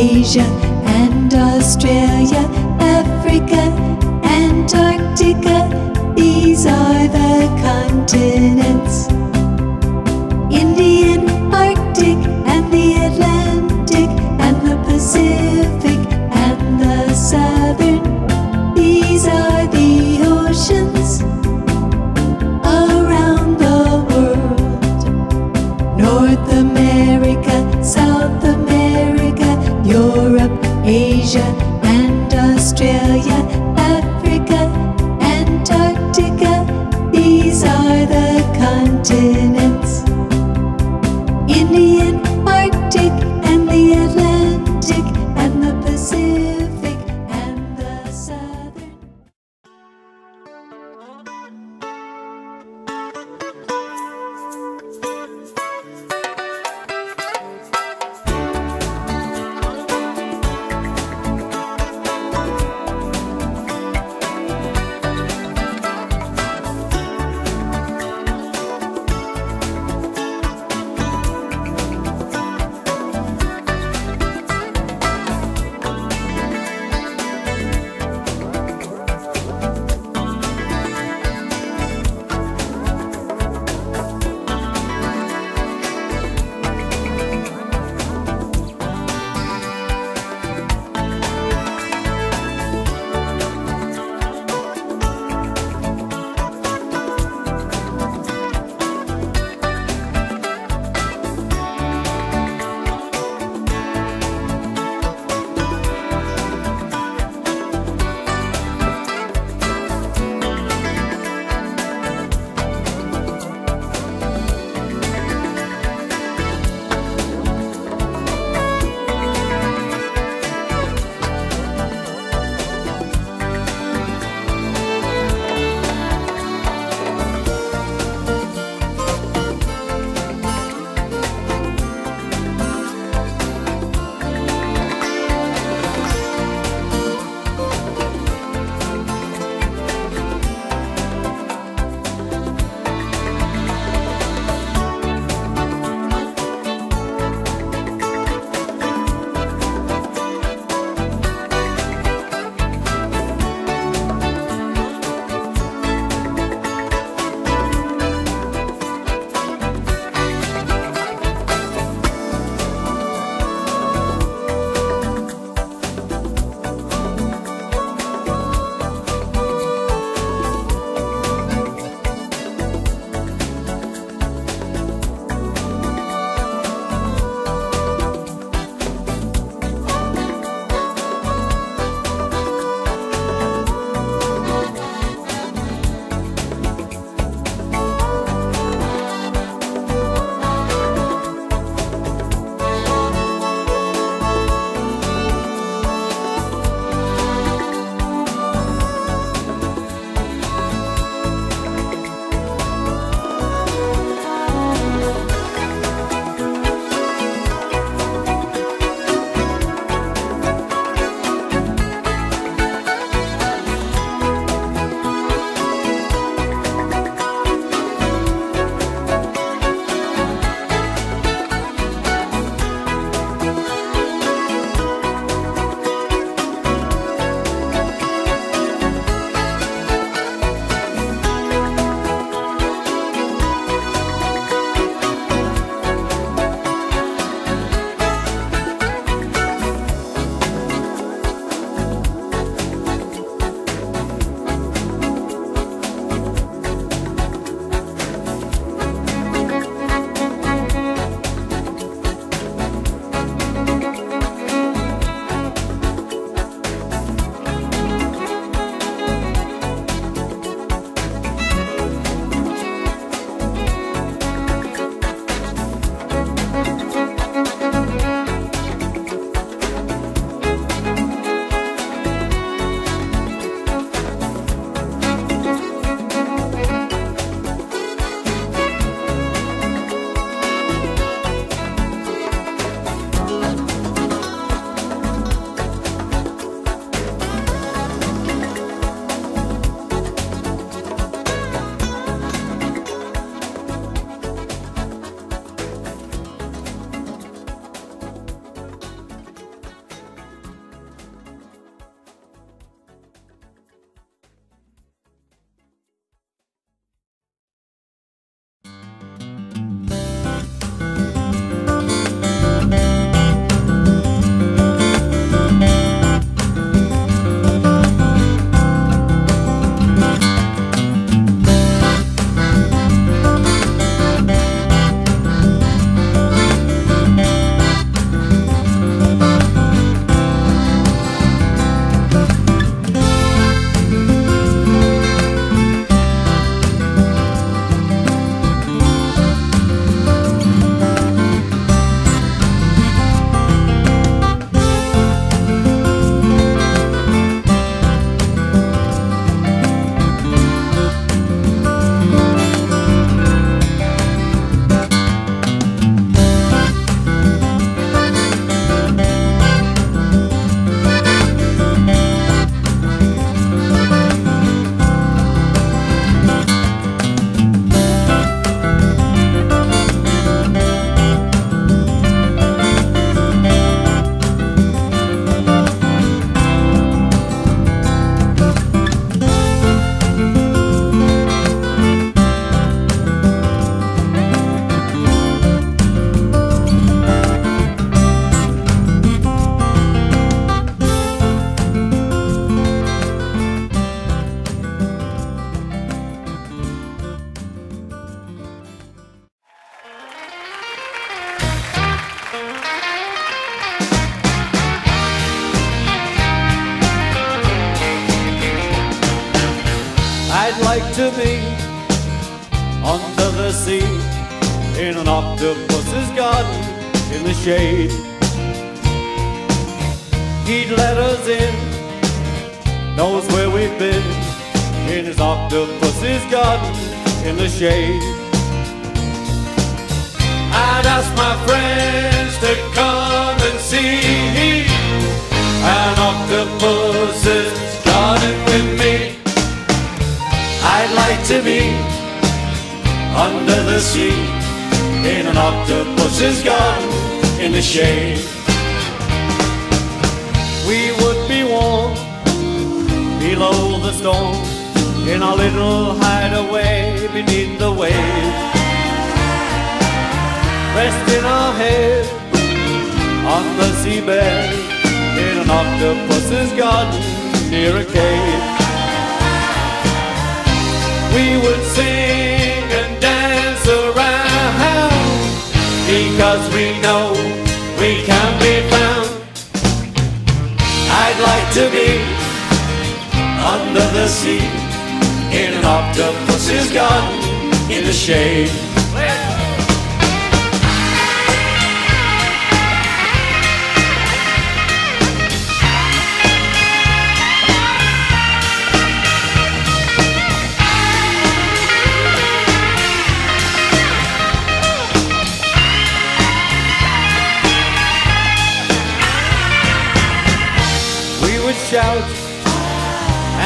Asia, and Australia, to be under the sea in an octopus's garden in the shade. He'd let us in, knows where we've been in his octopus's garden in the shade. I'd ask my friends to come and see in the shade. We would be warm below the storm in our little hideaway beneath the waves. Resting our head on the seabed in an octopus's garden near a cave. We would sing because we know we can be found. I'd like to be under the sea in an octopus's garden in the shade. Shout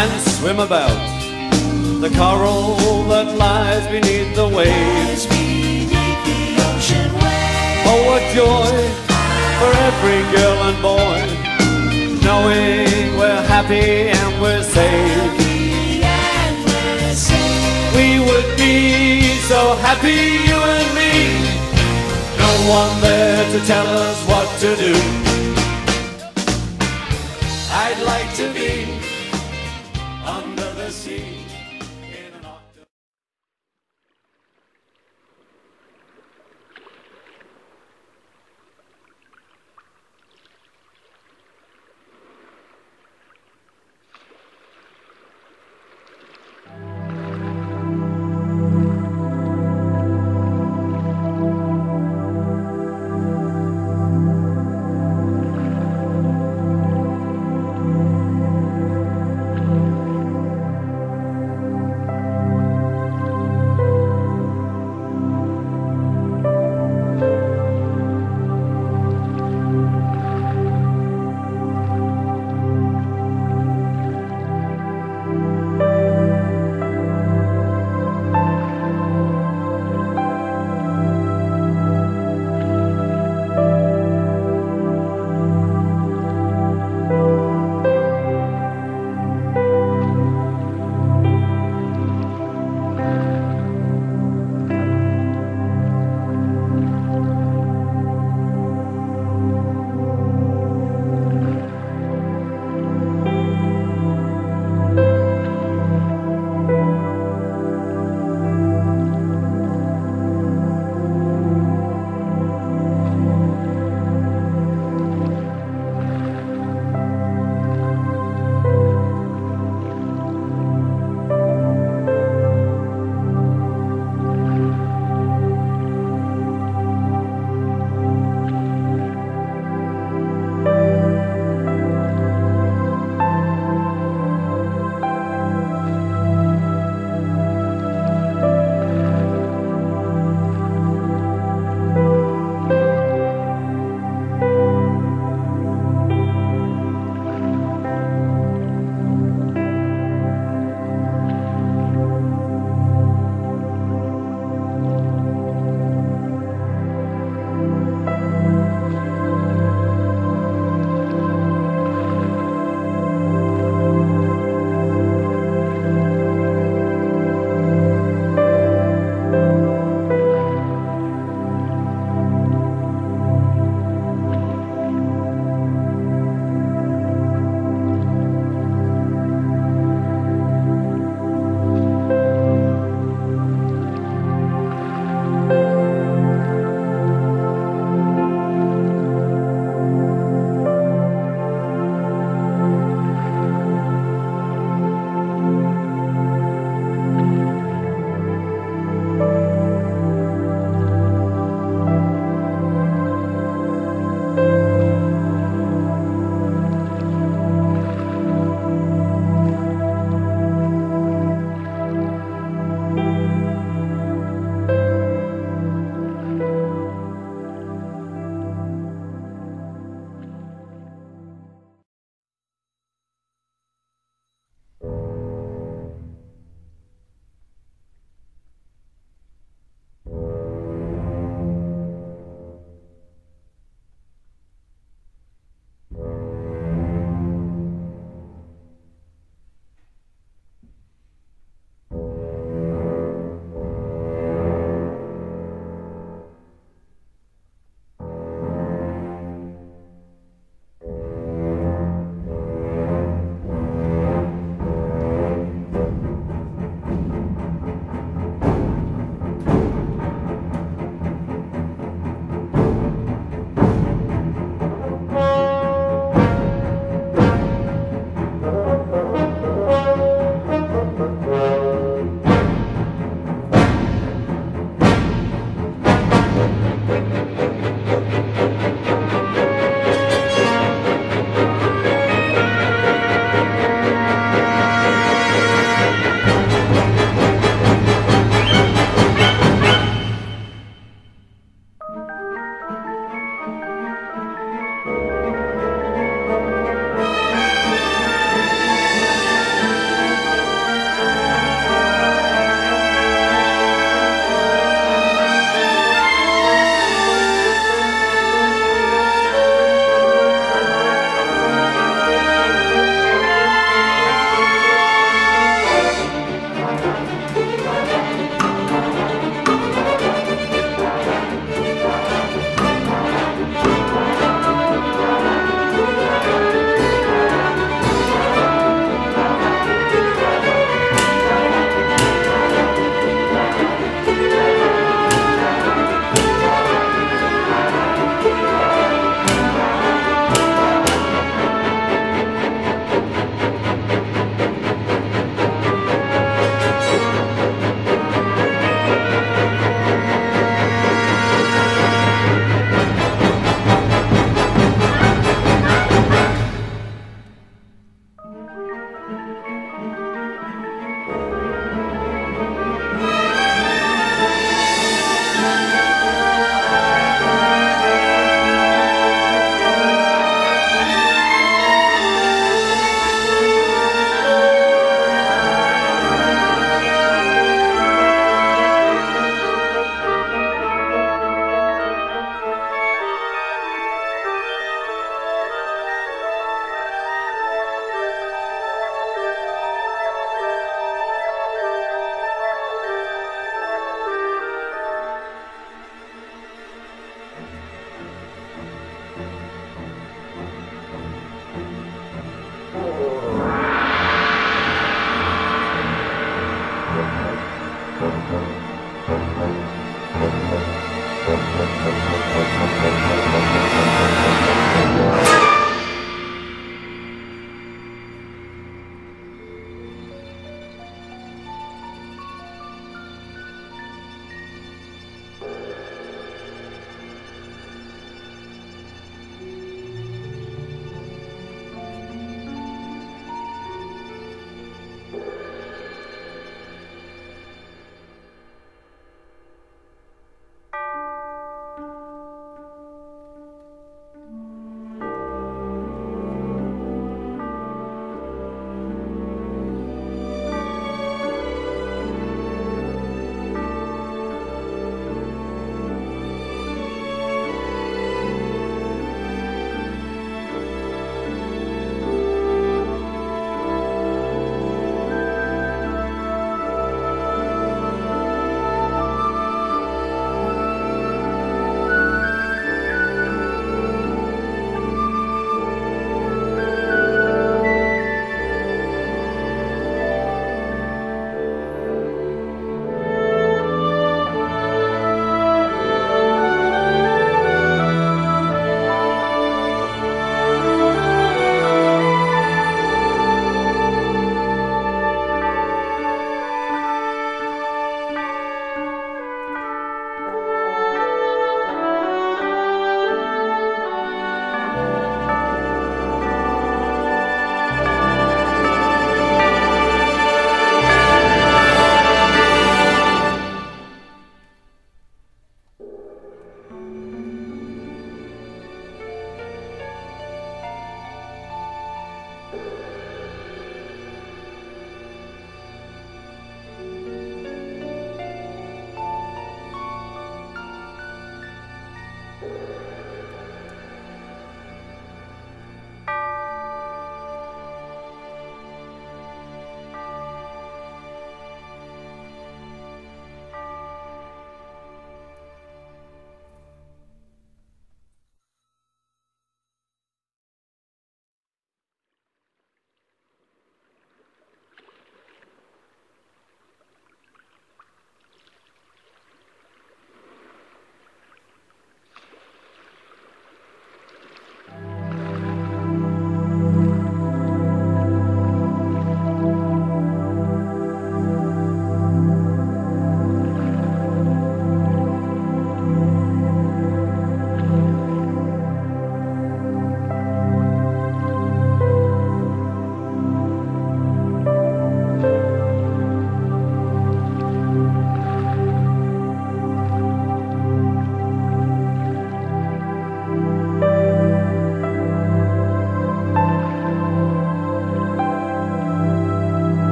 and swim about the coral that lies beneath the waves. Oh, what joy for every girl and boy, knowing we're happy and we're safe. We would be so happy, you and me. No one there to tell us what to do.